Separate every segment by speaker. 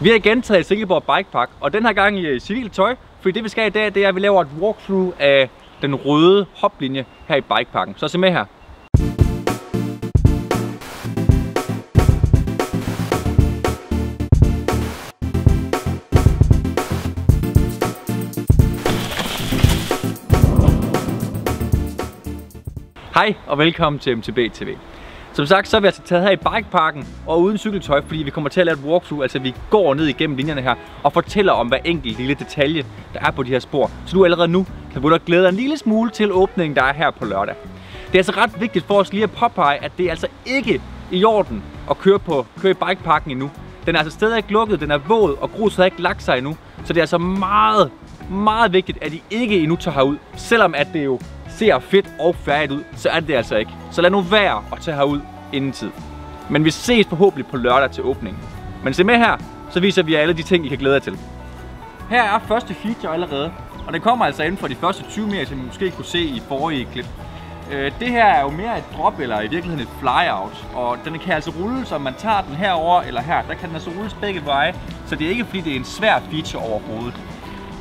Speaker 1: Vi har igen taget Silkeborg Bike Park, og den her gang i øh, civil tøj, fordi det vi skal i dag, det er, at vi laver et walkthrough af den røde hoplinje her i Bikeparken. Så se med her. Hej og velkommen til MTB TV. Som sagt, så er vi altså taget her i bikeparken og uden cykeltøj, fordi vi kommer til at lave et walkthrough, altså vi går ned igennem linjerne her og fortæller om hver enkelt lille detalje, der er på de her spor. Så du allerede nu kan begynde at glæde dig en lille smule til åbningen, der er her på lørdag. Det er altså ret vigtigt for os lige at påpege, at det er altså ikke i orden at køre, på, køre i bikeparken endnu. Den er altså stadig ikke lukket, den er våd, og gruset har ikke lagt sig endnu. Så det er altså meget, meget vigtigt, at I ikke endnu tager herud, selvom at det jo ser fedt og færdigt ud, så er det det altså ikke. Så lad nu være at tage herud inden tid. Men vi ses forhåbentlig på lørdag til åbningen. Men se med her, så viser vi jer alle de ting, I kan glæde jer til. Her er første feature allerede, og den kommer altså inden for de første 20 meter, som I måske kunne se i forrige klip. Øh, det her er jo mere et drop, eller i virkeligheden et flyout, og den kan altså rulle, så man tager den herover eller her. Der kan den altså rulles begge veje, så det er ikke fordi, det er en svær feature overhovedet.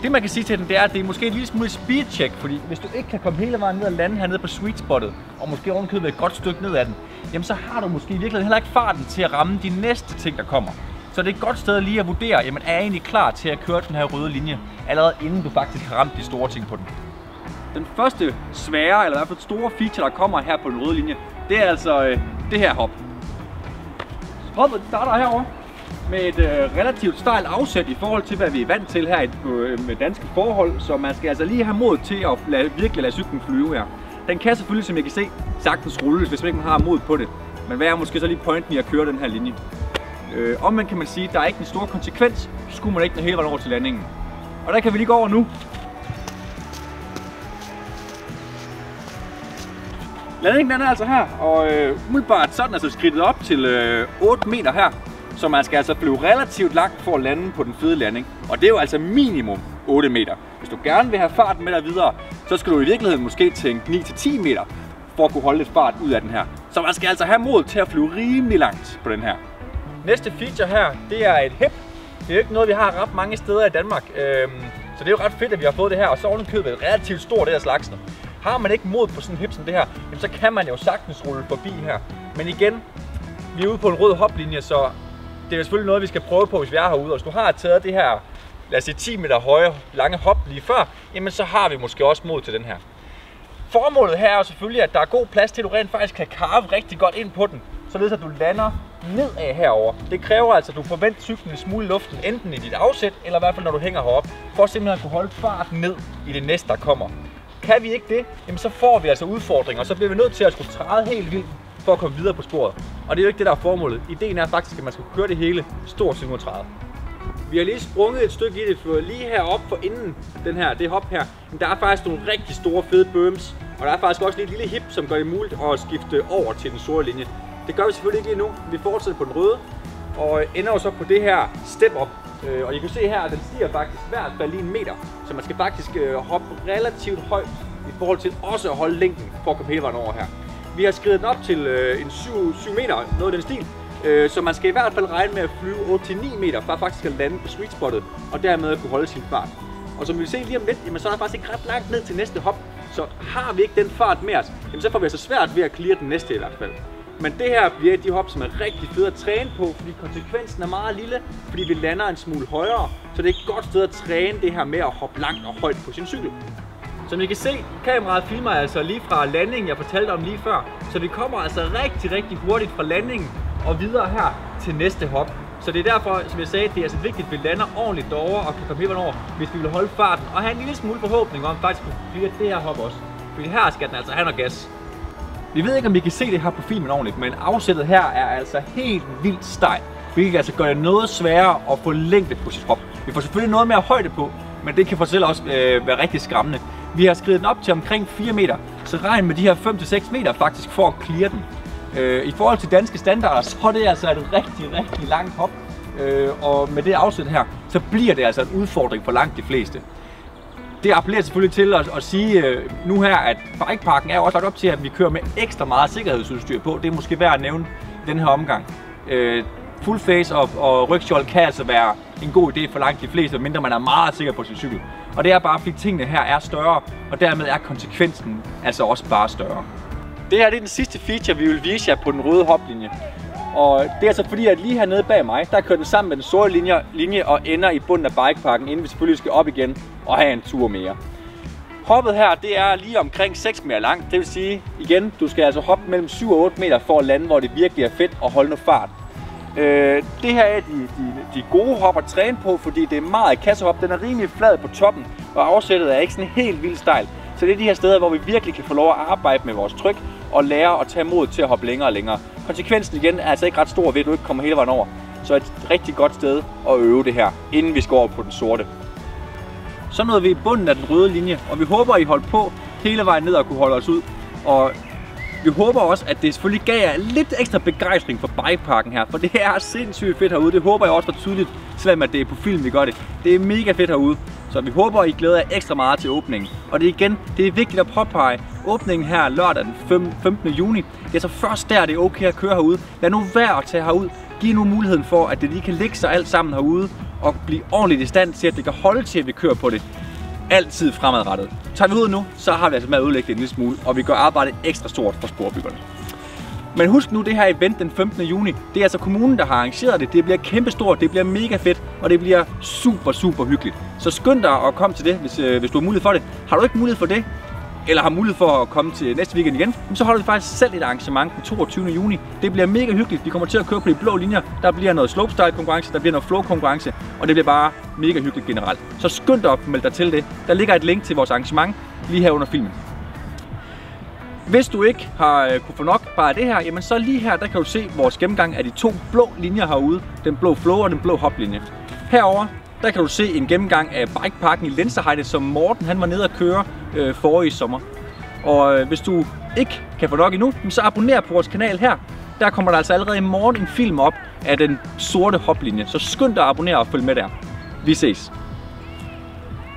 Speaker 1: Det man kan sige til den, det er, at det er måske en lille smule speed check, fordi hvis du ikke kan komme hele vejen ned og lande hernede på sweet spottet, og måske ovenkøbet et godt stykke ned ad den, jamen så har du måske i virkeligheden heller ikke farten til at ramme de næste ting, der kommer. Så det er et godt sted lige at vurdere, jamen er jeg egentlig klar til at køre den her røde linje, allerede inden du faktisk har ramt de store ting på den. Den første svære, eller i hvert fald store feature, der kommer her på den røde linje, det er altså øh, det her hop. Hoppet starter herovre med et øh, relativt stejlt afsæt i forhold til, hvad vi er vant til her øh, med danske forhold. Så man skal altså lige have mod til at lade, virkelig lade cyklen flyve her. Den kan selvfølgelig, som jeg kan se, sagtens rulles, hvis man ikke har mod på det. Men hvad er måske så lige pointen i at køre den her linje? Øh, omvendt kan man sige, at der er ikke en stor konsekvens, skulle man ikke nå hele vejen over til landingen. Og der kan vi lige gå over nu. Landingen den er altså her, og øh, umiddelbart sådan er altså skridtet op til øh, 8 meter her. Så man skal altså flyve relativt langt for at lande på den fede landing. Og det er jo altså minimum 8 meter. Hvis du gerne vil have farten med dig videre, så skal du i virkeligheden måske tænke 9-10 meter for at kunne holde lidt fart ud af den her. Så man skal altså have mod til at flyve rimelig langt på den her. Næste feature her, det er et hip. Det er jo ikke noget, vi har ret mange steder i Danmark. Øhm, så det er jo ret fedt, at vi har fået det her. Og så ovenikøbet et relativt stort det her slags. Har man ikke mod på sådan en hip som det her, så kan man jo sagtens rulle forbi her. Men igen, vi er ude på en rød hoplinje, så det er selvfølgelig noget, vi skal prøve på, hvis vi er herude. Og hvis du har taget det her, lad os sige 10 meter høje, lange hop lige før, jamen så har vi måske også mod til den her. Formålet her er jo selvfølgelig, at der er god plads til, at du rent faktisk kan carve rigtig godt ind på den, således at du lander nedad herover. Det kræver altså, at du forventer cyklen en smule i luften, enten i dit afsæt, eller i hvert fald når du hænger herop, for simpelthen at kunne holde farten ned i det næste, der kommer. Kan vi ikke det, jamen så får vi altså udfordringer, og så bliver vi nødt til at skulle træde helt vildt for at komme videre på sporet. Og det er jo ikke det, der er formålet. Ideen er faktisk, at man skal køre det hele stort 37. Vi har lige sprunget et stykke i det, for lige heroppe for inden den her, det hop her, men der er faktisk nogle rigtig store fede berms, og der er faktisk også lige et lille hip, som gør det muligt at skifte over til den sorte linje. Det gør vi selvfølgelig ikke lige nu. Vi fortsætter på den røde, og ender jo så på det her step up. Øh, og I kan se her, at den stiger faktisk hvert fald lige en meter, så man skal faktisk øh, hoppe relativt højt i forhold til også at holde længden for at komme hele vejen over her. Vi har skrevet den op til øh, en 7, 7 meter, noget af den stil. Øh, så man skal i hvert fald regne med at flyve 8-9 meter for faktisk at lande på sweet spottet, og dermed at kunne holde sin fart. Og som vi vil se lige om lidt, jamen, så er der faktisk ikke ret langt ned til næste hop. Så har vi ikke den fart med os, jamen, så får vi altså svært ved at clear den næste i hvert fald. Men det her bliver de hop, som er rigtig fede at træne på, fordi konsekvensen er meget lille, fordi vi lander en smule højere. Så det er et godt sted at træne det her med at hoppe langt og højt på sin cykel. Som I kan se, kameraet filmer altså lige fra landingen, jeg fortalte om lige før. Så vi kommer altså rigtig, rigtig hurtigt fra landingen og videre her til næste hop. Så det er derfor, som jeg sagde, det er altså vigtigt, at vi lander ordentligt derovre og kan komme hjem over, hvis vi vil holde farten og have en lille smule forhåbning om faktisk at blive det her hop også. Fordi her skal den altså have noget gas. Vi ved ikke, om vi kan se det her på filmen ordentligt, men afsættet her er altså helt vildt stejl. Hvilket altså gør det noget sværere at få længde på sit hop. Vi får selvfølgelig noget mere højde på, men det kan for selv også øh, være rigtig skræmmende. Vi har skrevet den op til omkring 4 meter, så regn med de her 5-6 meter faktisk for at clear den. Øh, I forhold til danske standarder, så er det altså et rigtig, rigtig langt hop. Øh, og med det afsæt her, så bliver det altså en udfordring for langt de fleste. Det appellerer selvfølgelig til at, at sige øh, nu her, at bikeparken er jo også lagt op til, at vi kører med ekstra meget sikkerhedsudstyr på. Det er måske værd at nævne i den her omgang. Øh, full face og, og rygskjold kan altså være en god idé for langt de fleste, mindre man er meget sikker på sin cykel. Og det er bare, fordi tingene her er større, og dermed er konsekvensen altså også bare større. Det her det er den sidste feature, vi vil vise jer på den røde hoplinje. Og det er altså fordi, at lige hernede bag mig, der kører den sammen med den sorte linje, linje og ender i bunden af bikeparken, inden vi selvfølgelig skal op igen og have en tur mere. Hoppet her, det er lige omkring 6 meter langt. Det vil sige, igen, du skal altså hoppe mellem 7 og 8 meter for at lande, hvor det virkelig er fedt og holde noget fart. Øh, det her er de, de, de gode hop at træne på, fordi det er meget kassehop. Den er rimelig flad på toppen, og afsættet er ikke sådan helt vildt stejl. Så det er de her steder, hvor vi virkelig kan få lov at arbejde med vores tryk og lære at tage mod til at hoppe længere og længere. Konsekvensen igen er altså ikke ret stor ved, at du ikke kommer hele vejen over. Så et rigtig godt sted at øve det her, inden vi skal over på den sorte. Så nåede vi i bunden af den røde linje, og vi håber, I holdt på hele vejen ned og kunne holde os ud. Og vi håber også, at det selvfølgelig gav jer lidt ekstra begejstring for bikeparken her, for det er sindssygt fedt herude. Det håber jeg også var tydeligt, selvom at det er på film, vi gør det. Det er mega fedt herude. Så vi håber, I glæder jer ekstra meget til åbningen. Og det er igen, det er vigtigt at påpege, åbningen her lørdag den 15. juni, det er så først der, det er okay at køre herude. Lad nu være at tage herud. Giv nu muligheden for, at det lige kan lægge sig alt sammen herude, og blive ordentligt i stand til, at det kan holde til, at vi kører på det altid fremadrettet. Tager vi ud nu, så har vi altså med at udlægge det en lille smule, og vi gør arbejdet ekstra stort for sporbyggerne. Men husk nu, det her event den 15. juni, det er altså kommunen, der har arrangeret det. Det bliver kæmpestort, det bliver mega fedt, og det bliver super, super hyggeligt. Så skynd dig at komme til det, hvis, øh, hvis du har mulighed for det. Har du ikke mulighed for det, eller har mulighed for at komme til næste weekend igen, så holder vi faktisk selv et arrangement den 22. juni. Det bliver mega hyggeligt. Vi kommer til at køre på de blå linjer. Der bliver noget slopestyle konkurrence, der bliver noget flow konkurrence, og det bliver bare mega hyggeligt generelt. Så skynd dig op, meld dig til det. Der ligger et link til vores arrangement lige her under filmen. Hvis du ikke har øh, kunne få nok bare det her, jamen så lige her, der kan du se vores gennemgang af de to blå linjer herude. Den blå flow og den blå hoplinje. Herover der kan du se en gennemgang af bikeparken i Lenserheide, som Morten han var nede at køre øh, forrige sommer. Og øh, hvis du ikke kan få nok endnu, så abonner på vores kanal her. Der kommer der altså allerede i morgen en film op af den sorte hoplinje, så skynd dig at abonnere og følg med der. Vi ses.